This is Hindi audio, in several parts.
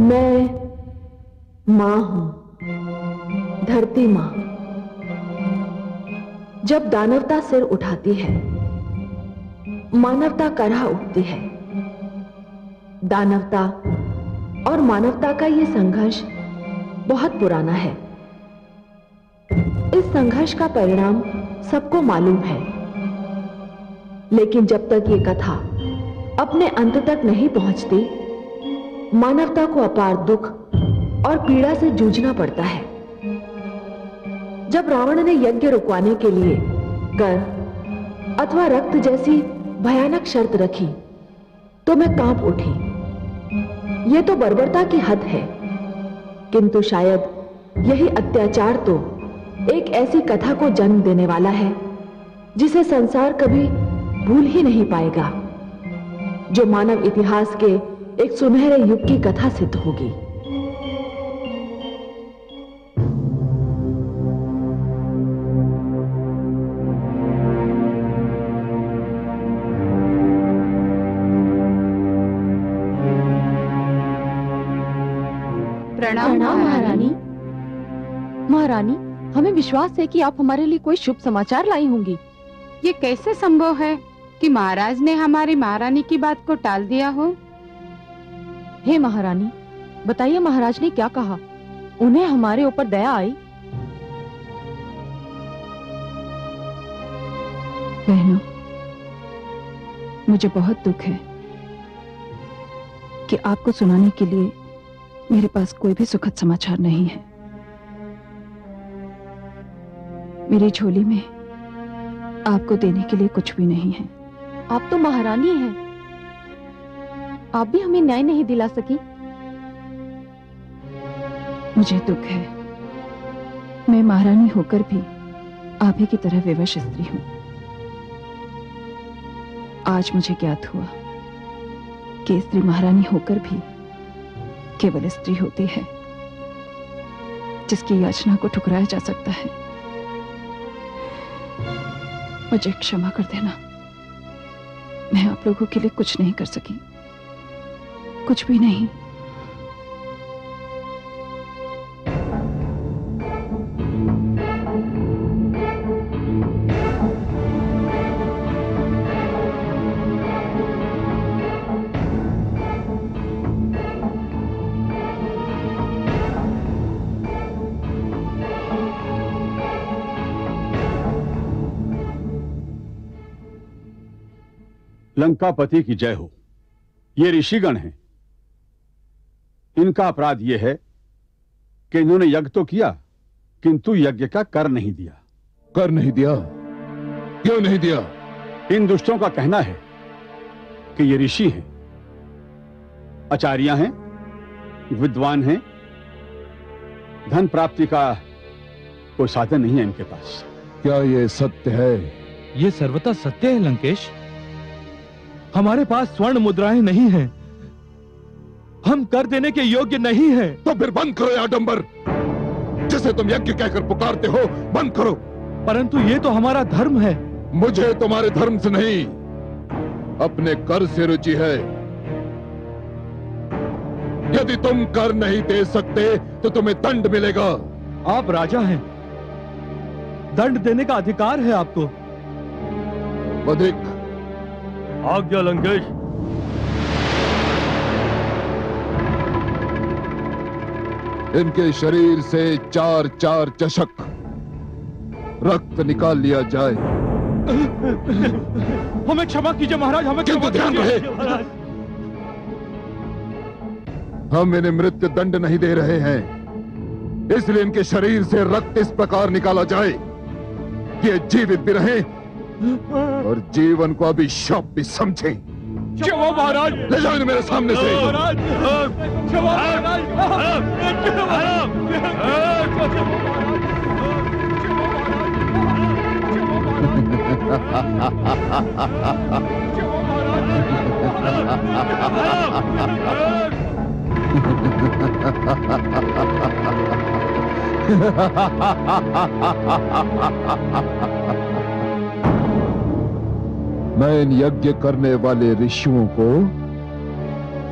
मैं माँ हूँ, धरती माँ। जब दानवता सिर उठाती है, मानवता करहा उठती है। दानवता और मानवता का यह संघर्ष बहुत पुराना है। इस संघर्ष का परिणाम सबको मालूम है। लेकिन जब तक ये कथा अपने अंत तक नहीं पहुँचती मानवता को अपार दुख और पीड़ा से जूझना पड़ता है। जब रावण ने यज्ञ रुकवाने के लिए कर अथवा रक्त जैसी भयानक शर्त रखी तो मैं काँप उठी। यह तो बर्बरता की हद है, किंतु शायद यही अत्याचार तो एक ऐसी कथा को जन्म देने वाला है, जिसे संसार कभी भूल ही नहीं पाएगा। जो मानव इतिहास के एक सुनहरे युग की कथा सिद्ध होगी। प्रणाम महारानी। महारानी हमें विश्वास है कि आप हमारे लिए कोई शुभ समाचार लाई होंगी। ये कैसे संभव है कि महाराज ने हमारी महारानी की बात को टाल दिया हो? हे महारानी बताइए महाराज ने क्या कहा? उन्हें हमारे ऊपर दया आई। बहनों मुझे बहुत दुख है कि आपको सुनाने के लिए मेरे पास कोई भी सुखद समाचार नहीं है। मेरी झोली में आपको देने के लिए कुछ भी नहीं है। आप तो महारानी हैं। आप भी हमें न्याय नहीं दिला सकी। मुझे दुख है। मैं महारानी होकर भी आप ही की तरह विवश स्त्री हूँ। आज मुझे ज्ञात हुआ कि स्त्री महारानी होकर भी केवल स्त्री होती है, जिसकी याचना को ठुकराया जा सकता है। मुझे क्षमा कर देना। मैं आप लोगों के लिए कुछ नहीं कर सकी। कुछ भी नहीं। लंकापति की जय हो। ये ऋषिगण हैं। इनका अपराध यह है कि इन्होंने यज्ञ तो किया किंतु यज्ञ का कर नहीं दिया। कर नहीं दिया? क्यों नहीं दिया? इन दुष्टों का कहना है कि ये ऋषि हैं आचार्य हैं विद्वान हैं। धन प्राप्ति का कोई साधन नहीं है इनके पास। क्या ये सत्य है? ये सर्वथा सत्य है लंकेश। हमारे पास स्वर्ण मुद्राएँ नहीं हैं। हम कर देने के योग्य नहीं हैं। तो फिर बंद करो ये आडंबर। जिसे तुम यज्ञ कहकर पुकारते हो बंद करो। परंतु ये तो हमारा धर्म है। मुझे तुम्हारे धर्म से नहीं अपने कर से रुचि है। यदि तुम कर नहीं दे सकते तो तुम्हें दंड मिलेगा। आप राजा हैं। दंड देने का अधिकार है आपको। अधिक। आज्ञा लंकेश इनके शरीर से चार चार चषक रक्त निकाल लिया जाए। हमें क्षमा कीजिए महाराज हमें किंतु ध्यान रहे। हम इन्हें मृत्यु दंड नहीं दे रहे हैं। इसलिए इनके शरीर से रक्त इस प्रकार निकाला जाए कि जीवित भी रहे और जीवन को अभी शब भी समझें। क्षमा महाराज ले जाओ मेरे सामने से। महाराज क्षमा महाराज मैं इन यज्ञ करने वाले ऋषियों को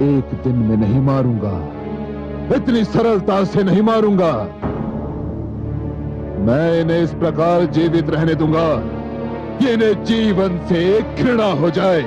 एक दिन में नहीं मारूँगा इतनी सरलता से नहीं मारूँगा मैं इन्हें इस प्रकार जीवित रहने दूँगा कि इन्हें जीवन से घृणा हो जाए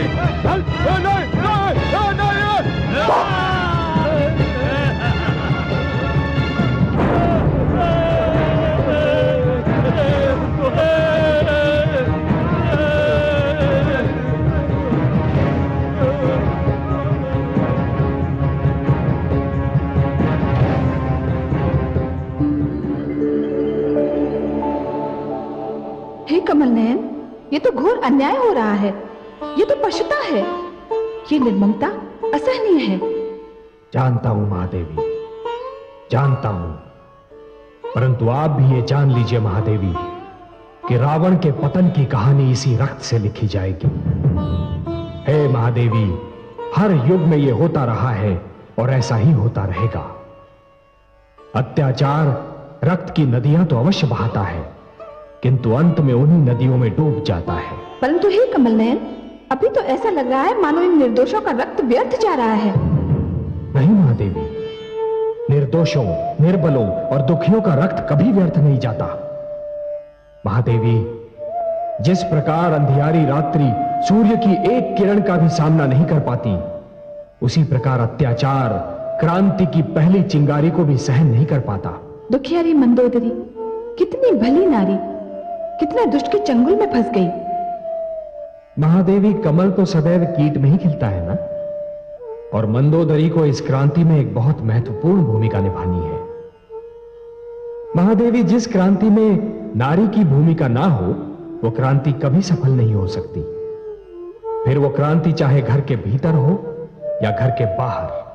हे कमल नयन ये तो घोर अन्याय हो रहा है। निर्ममता असहनीय है। जानता हूँ महादेवी जानता हूँ। परंतु आप भी ये जान लीजिए महादेवी कि रावण के पतन की कहानी इसी रक्त से लिखी जाएगी। हे महादेवी हर युग में यह होता रहा है और ऐसा ही होता रहेगा। अत्याचार रक्त की नदियाँ तो अवश्य बहाता है किंतु अंत में उन्हीं नदियों में डूब जाता है। परंतु हे कमल नयन अभी तो ऐसा लग रहा है मानो इन निर्दोषों का रक्त व्यर्थ जा रहा है। नहीं महादेवी। निर्दोषों निर्बलों और दुखियों का रक्त कभी व्यर्थ नहीं जाता। महादेवी जिस प्रकार अंधियारी रात्रि सूर्य की एक किरण का भी सामना नहीं कर पाती उसी प्रकार अत्याचार क्रांति की पहली चिंगारी को भी सहन नहीं कर पाता। दुखियारी मंदोदरी कितनी भली नारी कितना दुष्ट के चंगुल में फंस गई। महादेवी कमल तो सदैव कीट में ही खिलता है ना? और मंदोदरी को इस क्रांति में एक बहुत महत्वपूर्ण भूमिका निभानी है। महादेवी जिस क्रांति में नारी की भूमिका ना हो, वो क्रांति कभी सफल नहीं हो सकती। फिर वो क्रांति चाहे घर के भीतर हो या घर के बाहर।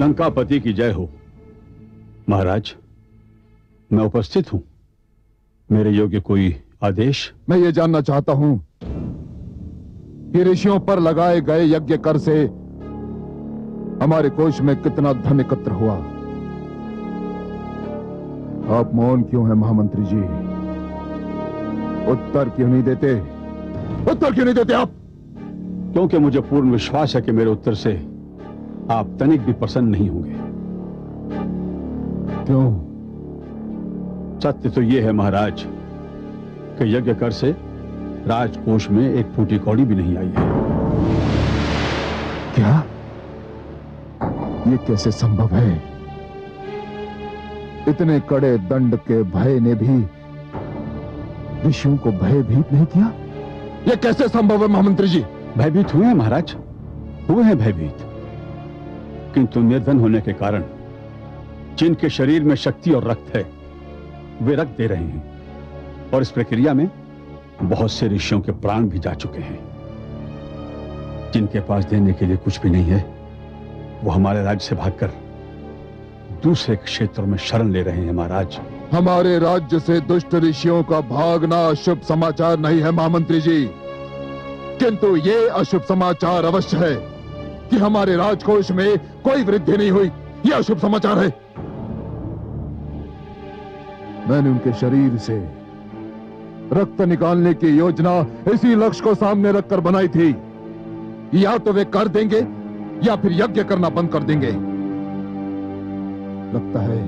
लंकापति की जय हो। महाराज मैं उपस्थित हूँ। मेरे योग्य कोई आदेश? मैं ये जानना चाहता हूँ कि ऋषियों पर लगाए गए यज्ञ कर से हमारे कोष में कितना धन एकत्र हुआ। आप मौन क्यों हैं महामंत्री जी? उत्तर क्यों नहीं देते? उत्तर क्यों नहीं देते आप? क्योंकि मुझे पूर्ण विश्वास है कि मेरे उत्तर से आप तनिक भी प्रसन्न नहीं होंगे। क्यों? सत्य तो यह है महाराज कि यज्ञ कर से राजकोष में एक फूटी कौड़ी भी नहीं आई है। क्या? ये कैसे संभव है? इतने कड़े दंड के भय ने भी ऋषियों को भयभीत नहीं किया? यह कैसे संभव है महामंत्री जी? भयभीत हुए हैं महाराज हुए हैं भयभीत। किंतु निर्धन होने के कारण, जिनके शरीर में शक्ति और रक्त है, वे रक्त दे रहे हैं। और इस प्रक्रिया में बहुत से ऋषियों के प्राण भी जा चुके हैं। जिनके पास देने के लिए कुछ भी नहीं है, वो हमारे राज्य से भागकर दूसरे क्षेत्रों में शरण ले रहे हैं, महाराज। हमारे राज्य से दुष्ट ऋषियों का भागना अशुभ समाचार नहीं है, महामंत्री जी। किंतु ये अशुभ समाचार अवश्य है। कि हमारे राजकोष में कोई वृद्धि नहीं हुई। यह अशुभ समाचार है। मैंने उनके शरीर से रक्त निकालने की योजना इसी लक्ष्य को सामने रखकर बनाई थी। या तो वे कर देंगे, या फिर यज्ञ करना बंद कर देंगे। लगता है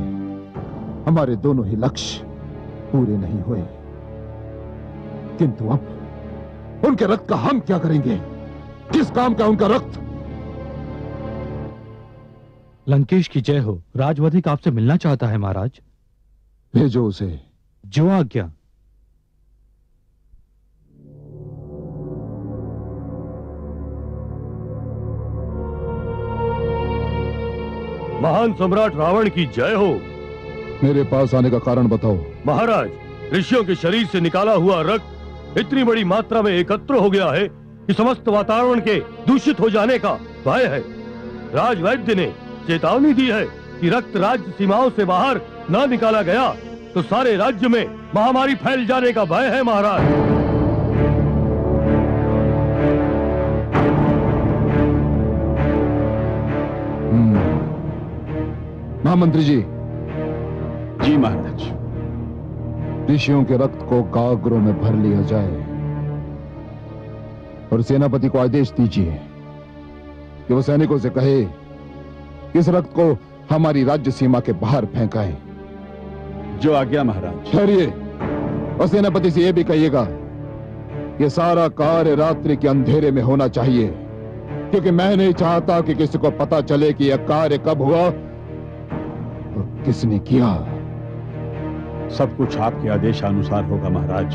हमारे दोनों ही लक्ष्य पूरे नहीं हुए। किंतु अब उनके रक्त का हम क्या करेंगे? किस काम का उनका रक्त? लंकेश की जय हो। राजवधिक आपसे मिलना चाहता है महाराज। भेजो उसे। जो आज्ञा। महान सम्राट रावण की जय हो। मेरे पास आने का कारण बताओ। महाराज ऋषियों के शरीर से निकाला हुआ रक्त इतनी बड़ी मात्रा में एकत्र हो गया है कि समस्त वातावरण के दूषित हो जाने का भय है। राजवैद्य ने चेतावनी दी है कि रक्त राज्य सीमाओं से बाहर न निकाला गया तो सारे राज्य में महामारी फैल जाने का भय है महाराज। हम्म। महामंत्री जी। जी महाराज। ऋषियों के रक्त को गागरों में भर लिया जाए। और सेनापति को आदेश दीजिए कि वो सैनिकों से कहे इस रक्त को हमारी राज्य सीमा के बाहर फेंकाए। जो आज्ञा महाराज। ठहरिए और सेनापति से यह भी कहिएगा यह सारा कार्य रात्रि के अंधेरे में होना चाहिए क्योंकि मैं नहीं चाहता कि किसी को पता चले कि यह कार्य कब हुआ और किसने किया। सब कुछ आपके आदेशानुसार होगा महाराज।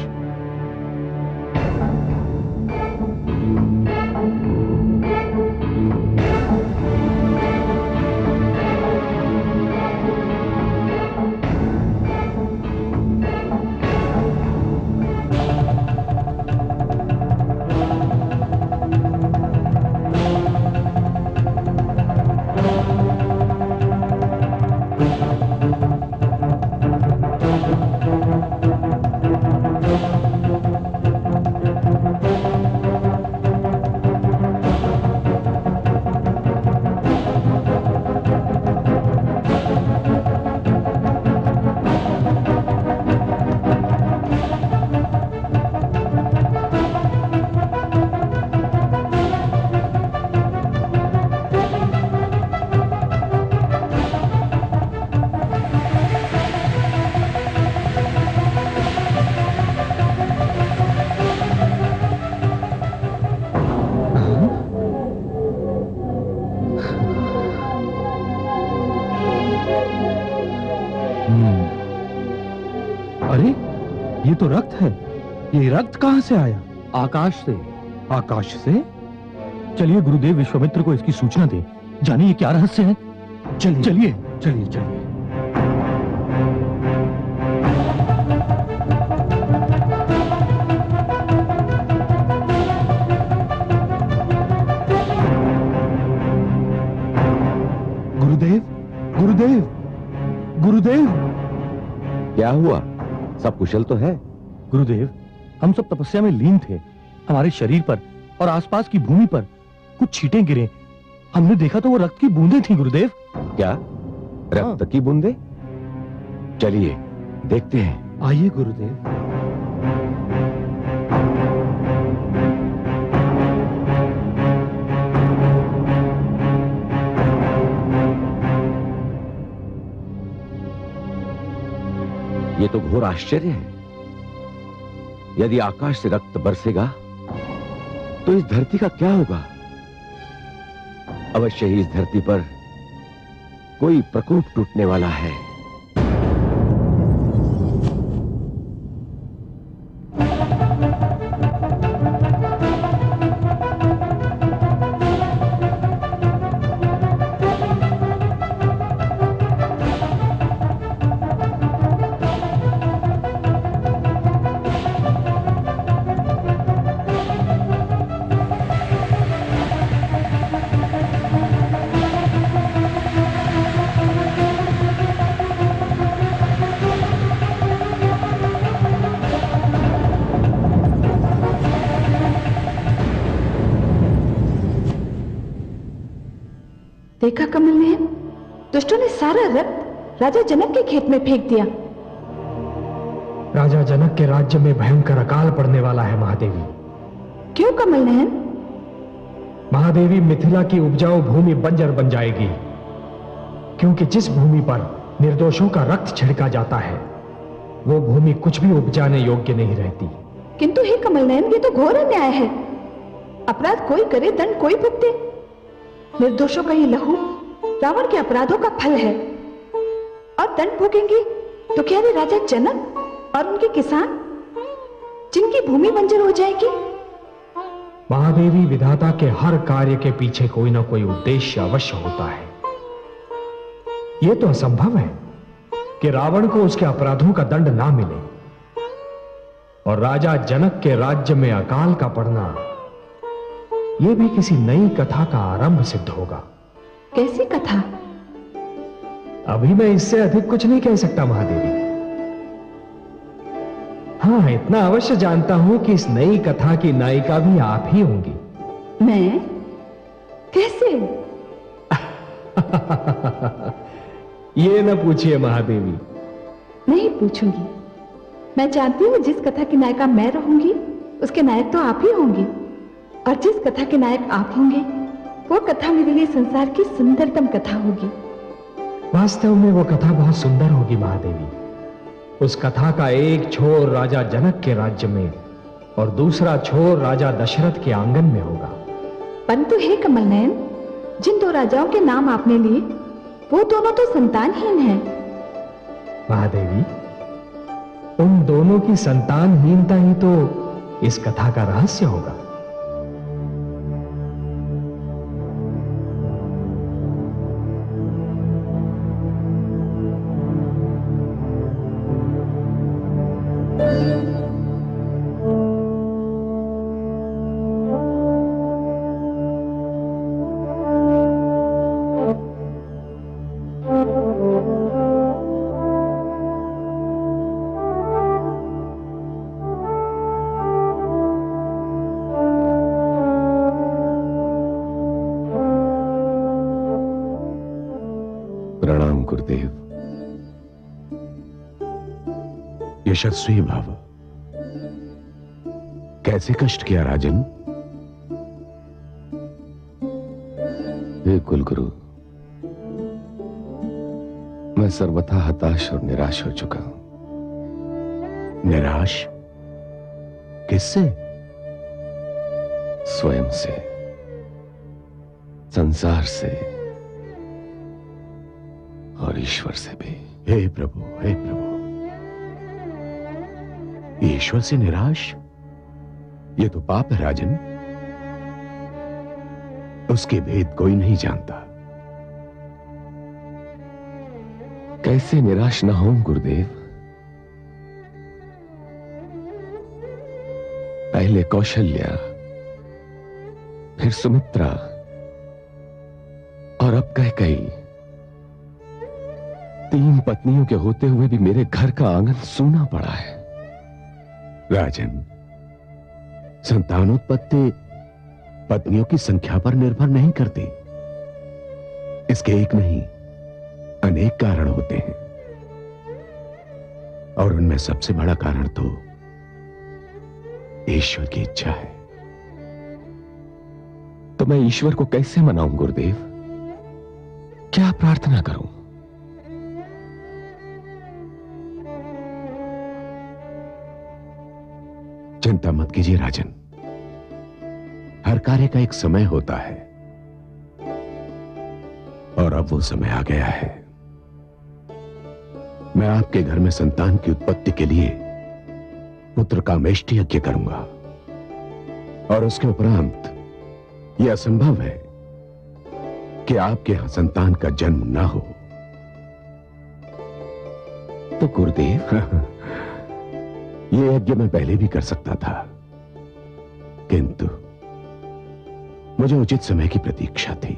तो रक्त है ये रक्त कहाँ से आया? आकाश से। आकाश से? चलिए गुरुदेव विश्वामित्र को इसकी सूचना दे। जाने ये क्या रहस्य है। चलिए। चलिए। चलिए चलिए। गुरुदेव गुरुदेव गुरुदेव। क्या हुआ? सब कुशल तो है। गुरुदेव हम सब तपस्या में लीन थे। हमारे शरीर पर और आसपास की भूमि पर कुछ छींटे गिरे। हमने देखा तो वो रक्त की बूंदे थी गुरुदेव। क्या? रक्त की बूंदे? चलिए देखते हैं। आइए गुरुदेव। ये तो घोर आश्चर्य है। यदि आकाश से रक्त बरसेगा तो इस धरती का क्या होगा? अवश्य ही इस धरती पर कोई प्रकोप टूटने वाला है। दुष्टों ने सारा रक्त राजा जनक के खेत में फेंक दिया। राजा जनक के राज्य में भयंकर अकाल पड़ने वाला है महादेवी। क्यों कमल नयन? महादेवी मिथिला की उपजाऊ भूमि बंजर बन जाएगी क्योंकि जिस भूमि पर निर्दोषों का रक्त छिड़का जाता है वो भूमि कुछ भी उपजाने योग्य नहीं रहती। किंतु हे कमल नयन ये तो घोर अन्याय है। अपराध कोई करे दंड कोई भुगते। निर्दोषों का ये लहू रावण के अपराधों का फल है। और दंड भोगेंगे तो क्या वे राजा जनक और उनके किसान, जिनकी भूमि बंजर हो जाएगी? महादेवी विधाता के हर कार्य के पीछे कोई ना कोई उद्देश्य अवश्य होता है। यह तो असंभव है कि रावण को उसके अपराधों का दंड ना मिले और राजा जनक के राज्य में अकाल का पड़ना यह भी किसी नई कथा का आरंभ सिद्ध होगा। कैसी कथा? अभी मैं इससे अधिक कुछ नहीं कह सकता महादेवी। हाँ इतना अवश्य जानता हूँ कि इस नई कथा की नायिका भी आप ही होंगी। मैं? कैसे? ये न पूछिए महादेवी। नहीं पूछूँगी। मैं जानती हूँ जिस कथा की नायिका मैं रहूँगी उसके नायक तो आप ही होंगे। और जिस कथा के नायक आप होंगे वो कथा मेरे लिए संसार की सुंदरतम कथा होगी। वास्तव में वो कथा बहुत सुंदर होगी महादेवी। उस कथा का एक छोर राजा जनक के राज्य में और दूसरा छोर राजा दशरथ के आँगन में होगा। परंतु हे कमल नयन जिन दो राजाओं के नाम आपने लिए वो दोनों तो संतानहीन हैं। महादेवी उन दोनों की संतानहीनता ही तो इस कथा का रहस्य होगा। यशस्वी भव कैसे कष्ट किया राजन? हे कुलगुरु मैं सर्वथा हताश और निराश हो चुका हूँ। निराश? किससे? स्वयं से संसार से और ईश्वर से भी। हे प्रभु हे प्रभु। ईश्वर से निराश? ये तो पाप है, राजन। उसके भेद कोई नहीं जानता। कैसे निराश ना हो गुरुदेव? पहले कौशल्या, फिर सुमित्रा, और अब कह कही तीन पत्नियों के होते हुए भी मेरे घर का आँगन सूना पड़ा है। राजन, संतानोत्पत्ति पत्नियों की संख्या पर निर्भर नहीं करती। इसके एक नहीं, अनेक कारण होते हैं। और उनमें सबसे बड़ा कारण तो ईश्वर की इच्छा है। तो मैं ईश्वर को कैसे मनाऊं, गुरुदेव? क्या प्रार्थना करूँ? चिंता मत कीजिए, राजन। हर कार्य का एक समय होता है। और अब वो समय आ गया है। मैं आपके घर में संतान की उत्पत्ति के लिए पुत्र का मेष्टि यज्ञ करूँगा। और उसके उपरांत यह असंभव है कि आपके यहाँ संतान का जन्म ना हो। तो गुरुदेव यह यज्ञ मैं पहले भी कर सकता था। किंतु मुझे उचित समय की प्रतीक्षा थी।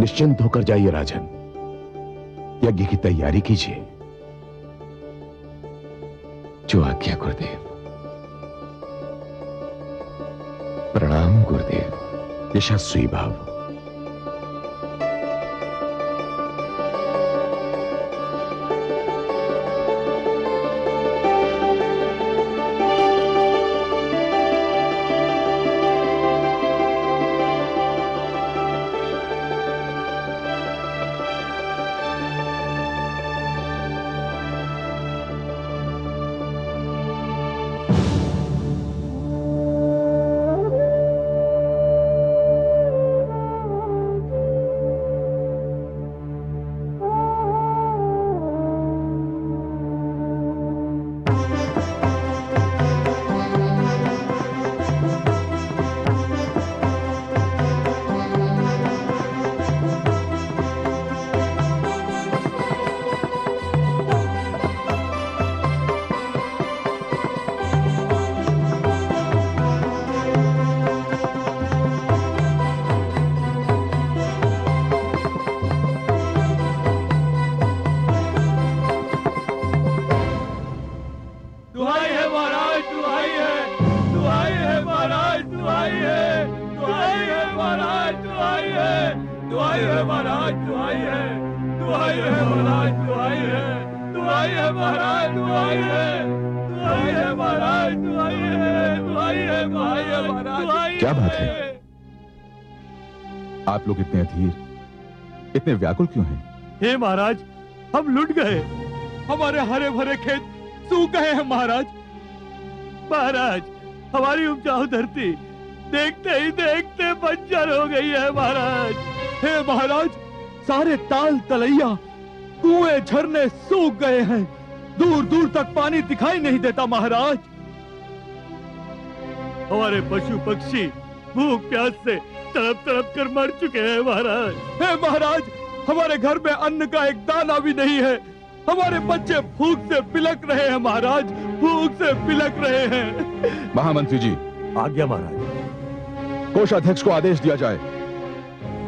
निश्चिंत होकर जाइए राजन। यज्ञ की तैयारी कीजिए। जो आज्ञा गुरुदेव। प्रणाम गुरुदेव। यशस्वी भाव। इतने व्याकुल क्यों हैं? हे महाराज, हम लुट गए। हमारे हरे भरे खेत सूख गए हैं, महाराज। महाराज, हमारी उपजाऊ धरती देखते ही देखते बंजर हो गई है, महाराज। हे महाराज, सारे ताल तलैया, कुएँ झरने सूख गए हैं। दूर दूर तक पानी दिखाई नहीं देता, महाराज। हमारे पशु पक्षी भूख प्यास से तड़प तड़प कर मर चुके हैं महाराज। हे महाराज हमारे घर में अन्न का एक दाना भी नहीं है। हमारे बच्चे भूख से पिलक रहे हैं महाराज भूख से पिलक रहे हैं। महामंत्री जी। आज्ञा महाराज। कोषाध्यक्ष को आदेश दिया जाए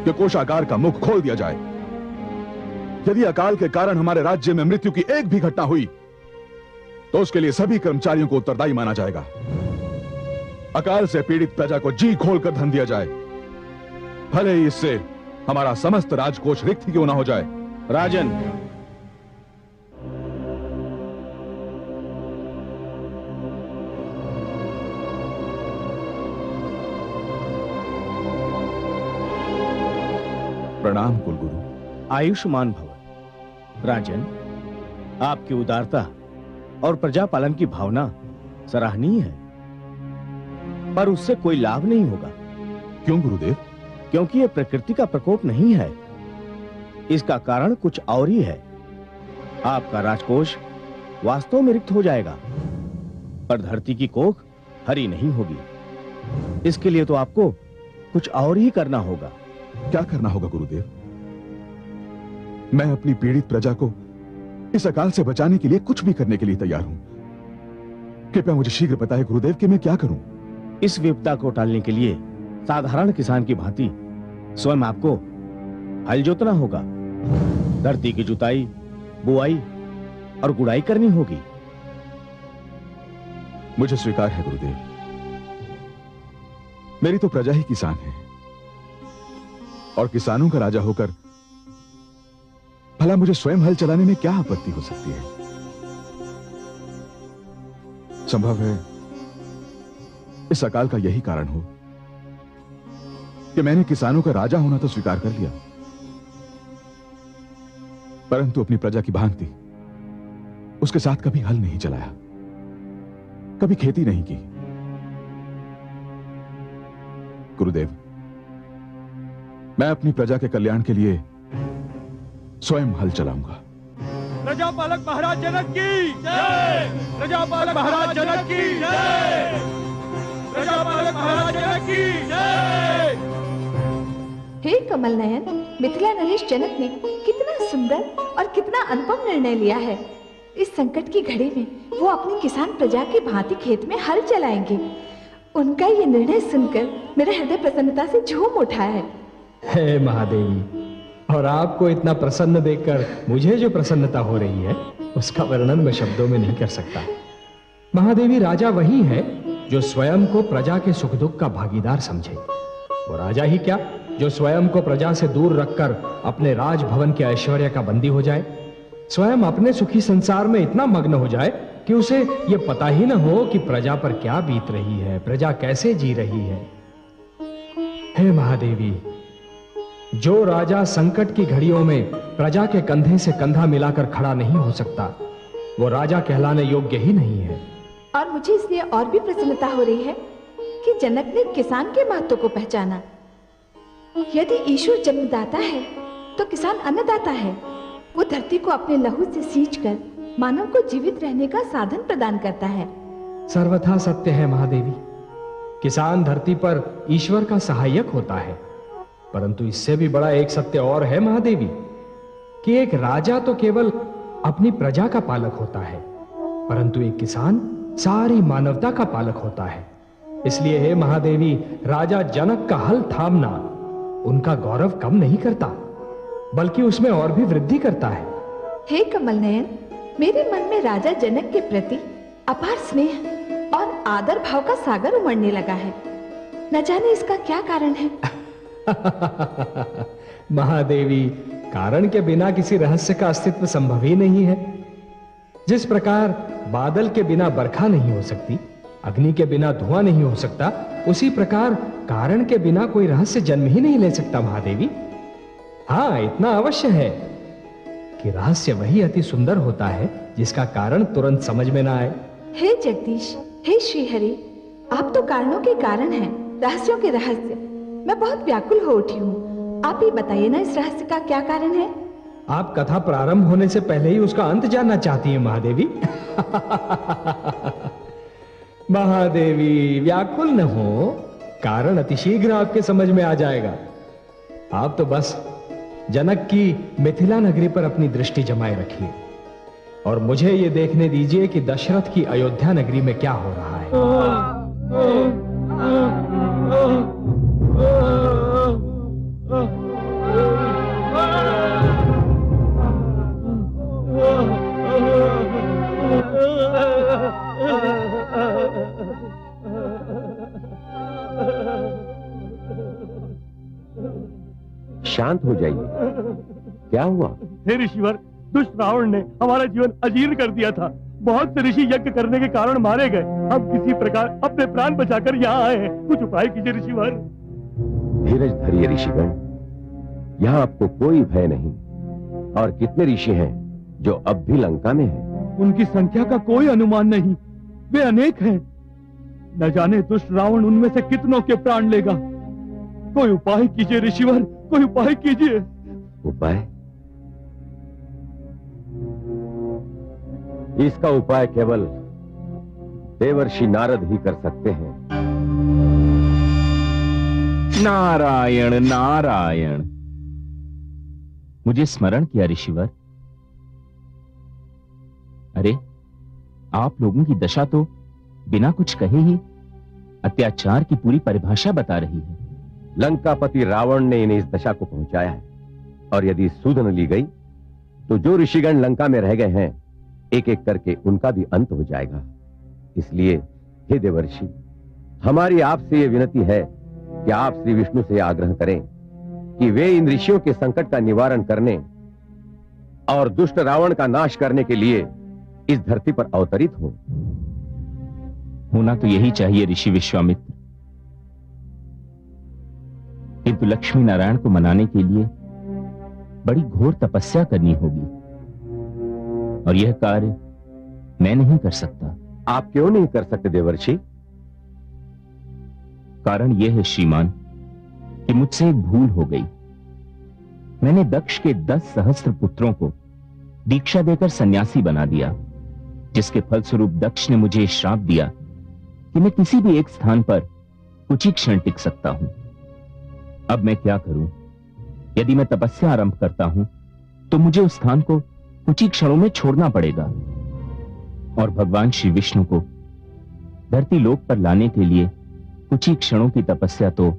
कि कोषागार का मुख खोल दिया जाए। यदि अकाल के कारण हमारे राज्य में मृत्यु की एक भी घटना हुई तो उसके लिए सभी कर्मचारियों को उत्तरदायी माना जाएगा। अकाल से पीड़ित प्रजा को जी खोलकर धन दिया जाए। भले ही इससे हमारा समस्त राजकोष रिक्त क्यों ना हो जाए। राजन। प्रणाम कुलगुरु। आयुष्मान भव। राजन, आपकी उदारता और प्रजापालन की भावना सराहनीय है। पर उससे कोई लाभ नहीं होगा। क्यों गुरुदेव? क्योंकि यह प्रकृति का प्रकोप नहीं है। इसका कारण कुछ और ही है। आपका राजकोष वास्तव में रिक्त हो जाएगा पर धरती की कोख हरी नहीं होगी। इसके लिए तो आपको कुछ और ही करना होगा। क्या करना होगा गुरुदेव? मैं अपनी पीड़ित प्रजा को इस अकाल से बचाने के लिए कुछ भी करने के लिए तैयार हूँ। कृपया मुझे शीघ्र बताए गुरुदेव कि मैं क्या करूँ? इस विपदा को टालने के लिए साधारण किसान की भांति स्वयं आपको हल जोतना होगा। धरती की जुताई, बुआई और गुड़ाई करनी होगी। मुझे स्वीकार है, गुरुदेव। मेरी तो प्रजा ही किसान है और किसानों का राजा होकर भला मुझे स्वयं हल चलाने में क्या आपत्ति हो सकती है? संभव है इस अकाल का यही कारण हो कि मैंने किसानों का राजा होना तो स्वीकार कर लिया। परंतु अपनी प्रजा की भांति उसके साथ कभी हल नहीं चलाया, कभी खेती नहीं की। गुरुदेव, मैं अपनी प्रजा के कल्याण के लिए स्वयं हल चलाऊँगा। प्रजापालक महाराज जनक की जय! प्रजापालक महाराज जनक की जय! प्रजापालक महाराज जनक की हे कमल नयन, मिथिला नरेश जनक ने कितना सुंदर और कितना अनुपम निर्णय लिया है। इस संकट की घड़ी में वो अपनी किसान प्रजा की भांति खेत में हल चलाएँगे। उनका ये निर्णय सुनकर मेरा हृदय प्रसन्नता से झूम उठा है। हे महादेवी, और आपको इतना प्रसन्न देखकर मुझे जो प्रसन्नता हो रही है, उसका वर्णन मैं शब्दों में नहीं कर सकता। महादेवी, राजा वही है जो स्वयं को प्रजा के सुख दुख का भागीदार समझे। वो राजा ही क्या जो स्वयं को प्रजा से दूर रखकर अपने राजभवन के ऐश्वर्य का बंदी हो जाए? स्वयं अपने सुखी संसार में इतना मग्न हो जाए कि उसे ये पता ही न हो कि प्रजा पर क्या बीत रही है, प्रजा कैसे जी रही है। हे महादेवी, जो राजा संकट की घड़ियों में प्रजा के कंधे से कंधा मिलाकर खड़ा नहीं हो सकता, वो राजा कहलाने योग्य ही नहीं है। और मुझे इसलिए और भी प्रसन्नता हो रही है कि जनक ने किसान के महत्व को पहचाना। यदि ईश्वर जन्मदाता है तो किसान अन्नदाता है। वो धरती को अपने लहू से सींच कर मानव को जीवित रहने का साधन प्रदान करता है। सर्वथा सत्य है महादेवी। किसान धरती पर ईश्वर का सहायक होता है। परंतु इससे भी बड़ा एक सत्य और है महादेवी, कि एक राजा तो केवल अपनी प्रजा का पालक होता है, परंतु एक किसान सारी मानवता का पालक होता है। इसलिए हे महादेवी राजा जनक का हल थामना उनका गौरव कम नहीं करता बल्कि उसमें और भी वृद्धि करता है। हे कमल नयन मेरे मन में राजा जनक के प्रति अपार स्नेह और आदर भाव का सागर उमड़ने लगा है। न जाने इसका क्या कारण है। महादेवी कारण के बिना किसी रहस्य का अस्तित्व संभव ही नहीं है। जिस प्रकार बादल के बिना बरखा नहीं हो सकती, अग्नि के बिना धुआँ नहीं हो सकता, उसी प्रकार कारण के बिना कोई रहस्य जन्म ही नहीं ले सकता महादेवी। हाँ इतना अवश्य है कि रहस्य वही अति सुंदर होता है जिसका कारण तुरंत समझ में ना आए। हे जगदीश, हे श्रीहरि, आप तो कारणों के कारण हैं, रहस्यों के रहस्य। मैं बहुत व्याकुल हो उठी हूँ। आप ही बताइए ना इस रहस्य का क्या कारण है? आप कथा प्रारंभ होने से पहले ही उसका अंत जानना चाहती हैं, महादेवी। महादेवी, व्याकुल न हो। कारण अतिशीघ्र आपके समझ में आ जाएगा। आप तो बस जनक की मिथिला नगरी पर अपनी दृष्टि जमाए रखिए। और मुझे ये देखने दीजिए कि दशरथ की अयोध्या नगरी में क्या हो रहा है। शांत हो जाइए। क्या हुआ? हे ऋषिवर दुष्ट रावण ने हमारा जीवन अजीर्ण कर दिया था। बहुत से ऋषि यज्ञ करने के कारण मारे गए। अब किसी प्रकार अपने प्राण बचाकर यहाँ आए हैं। कुछ उपाय कीजिए ऋषिवर। धीरज धरिए ऋषिगण यहाँ आपको कोई भय नहीं। और कितने ऋषि हैं जो अब भी लंका में हैं? उनकी संख्या का कोई अनुमान नहीं। वे अनेक हैं। न जाने दुष्ट रावण उनमें से कितनों के प्राण लेगा। कोई उपाय कीजिए ऋषिवर। कोई उपाय कीजिए। उपाय? इसका उपाय केवल देवर्षि नारद ही कर सकते हैं। नारायण नारायण। मुझे स्मरण किया ऋषिवर। अरे आप लोगों की दशा तो बिना कुछ कहे ही अत्याचार की पूरी परिभाषा बता रही है। लंकापति रावण ने इन्हें इस दशा को पहुँचाया है। और यदि सूदन ली गई तो जो ऋषिगण लंका में रह गए हैं एक एक करके उनका भी अंत हो जाएगा। इसलिए, हे देवर्षि, हमारी आपसे यह विनती है कि आप श्री विष्णु से आग्रह करें कि वे इन ऋषियों के संकट का निवारण करने और दुष्ट रावण का नाश करने के लिए इस धरती पर अवतरित हो। होना तो यही चाहिए, ऋषि विश्वामित्र। किंतु लक्ष्मी नारायण को मनाने के लिए बड़ी घोर तपस्या करनी होगी। और यह कार्य मैं नहीं कर सकता। आप क्यों नहीं कर सकते देवर्षि? कारण यह है श्रीमान कि मुझसे एक भूल हो गई। मैंने दक्ष के दस सहस्त्र पुत्रों को दीक्षा देकर सन्यासी बना दिया जिसके फलस्वरूप दक्ष ने मुझे श्राप दिया कि मैं किसी भी एक स्थान पर कुछ ही क्षण टिक सकता हूँ। अब मैं क्या करूँ? यदि मैं तपस्या आरंभ करता हूँ तो मुझे उस स्थान को कुछ ही क्षणों में छोड़ना पड़ेगा। और भगवान श्री विष्णु को धरती लोक पर लाने के लिए कुछ ही क्षणों की तपस्या तो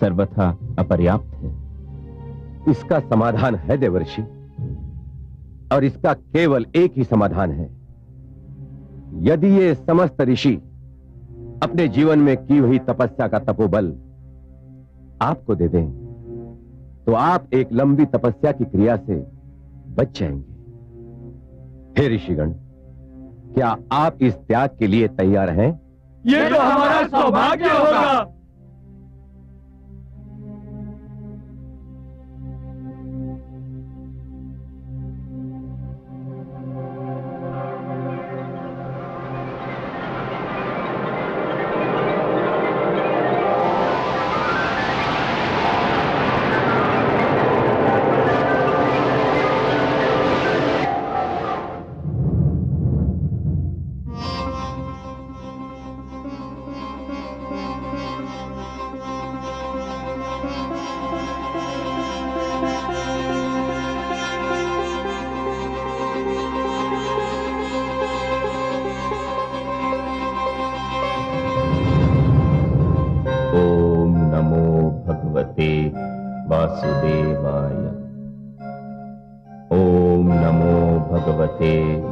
सर्वथा अपर्याप्त है। इसका समाधान है देवर्षि, और इसका केवल एक ही समाधान है। यदि ये समस्त ऋषि अपने जीवन में की हुई तपस्या का तपोबल आपको दे दें तो आप एक लंबी तपस्या की क्रिया से बच जाएँगे। हे ऋषिगण, क्या आप इस त्याग के लिए तैयार हैं? ये तो हमारा सौभाग्य होगा।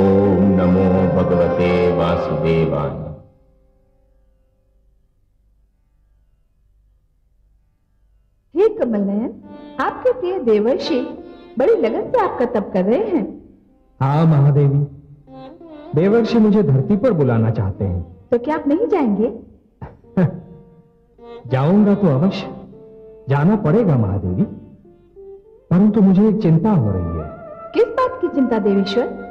ओम नमो भगवते वासुदेवाय। हे कमल नयन आपके प्रिय देवर्षि बड़ी लगन से आपका तप कर रहे हैं। हाँ महादेवी। देवर्षि मुझे धरती पर बुलाना चाहते हैं। तो क्या आप नहीं जाएँगे? जाऊँगा तो अवश्य। जाना पड़ेगा महादेवी। परंतु मुझे एक चिंता हो रही है। किस बात की चिंता देवेश्वर?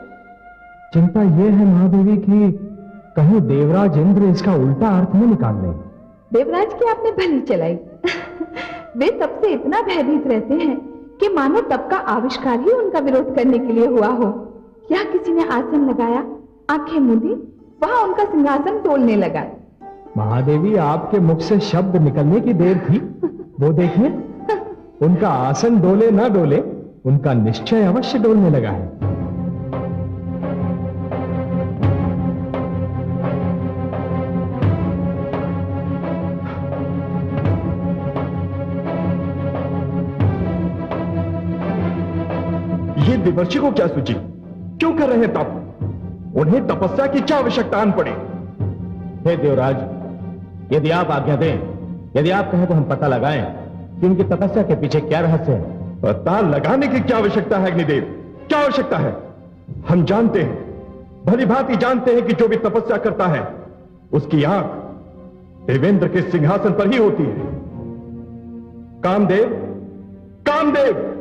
चिंता यह है महादेवी कि कहीं देवराज इंद्र इसका उल्टा अर्थ न निकाल लें। देवराज की आपने भली चलाई। वे तब से इतना भयभीत रहते हैं कि मानो तब का आविष्कार ही उनका विरोध करने के लिए हुआ हो। क्या किसी ने आसन लगाया? आँखें मूंदी वहाँ उनका सिंहासन तोलने लगा। महादेवी आपके मुख से शब्द निकलने की देर थी। वो देखिए उनका आसन डोले ना डोले उनका निश्चय अवश्य डोलने लगा है। ये को क्या सूची क्यों कर रहे हैं तप उन्हें तपस्या की क्या आवश्यकता आन पड़ी? हे देवराज यदि आप आज्ञा दें यदि आप कहें तो हम पता लगाएँ कि उनकी तपस्या के पीछे क्या रहस्य है। पता लगाने की क्या आवश्यकता है अग्निदेव? क्या आवश्यकता है? हम जानते हैं भली भांति जानते हैं कि जो भी तपस्या करता है उसकी आँख देवेंद्र के सिंहासन पर ही होती है। कामदेव कामदेव!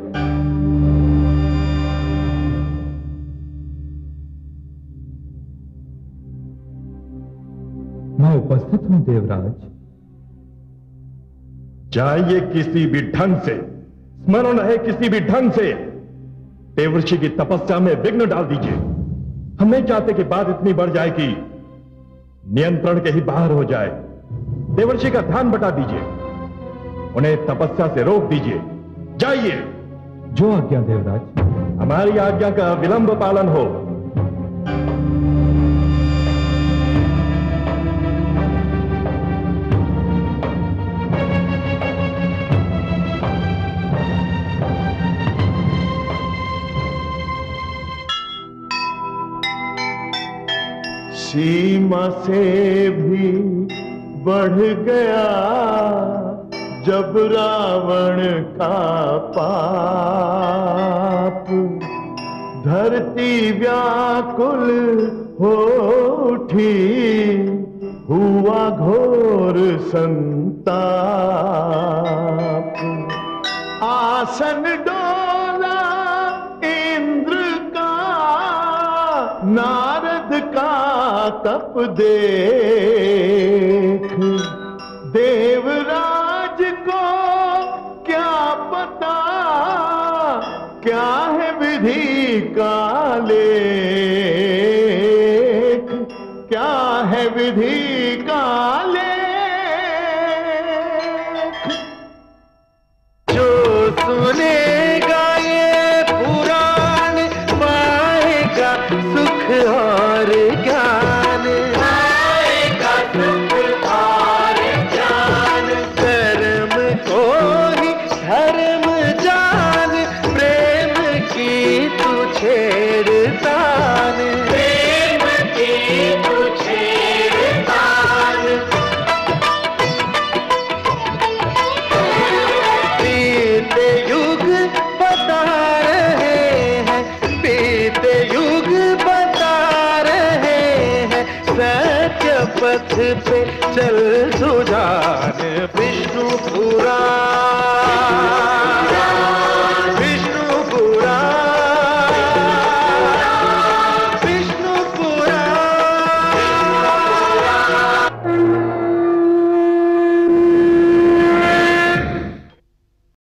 मैं उपस्थित हूँ देवराज। चाहिए किसी भी ढंग से। स्मरण है किसी भी ढंग से। देवर्षि की तपस्या में विघ्न डाल दीजिए। हम नहीं चाहते कि बात इतनी बढ़ जाए कि नियंत्रण के ही बाहर हो जाए। देवर्षि का ध्यान बटा दीजिए। उन्हें तपस्या से रोक दीजिए। जाइए। जो आज्ञा देवराज। हमारी आज्ञा का विलंब पालन हो। सीमा से भी बढ़ गया जब रावण का पाप। धरती व्याकुल हो उठी, हुआ घोर संताप। आसन डोला तप देख। देवराज को क्या पता क्या है विधि का क्या है विधि का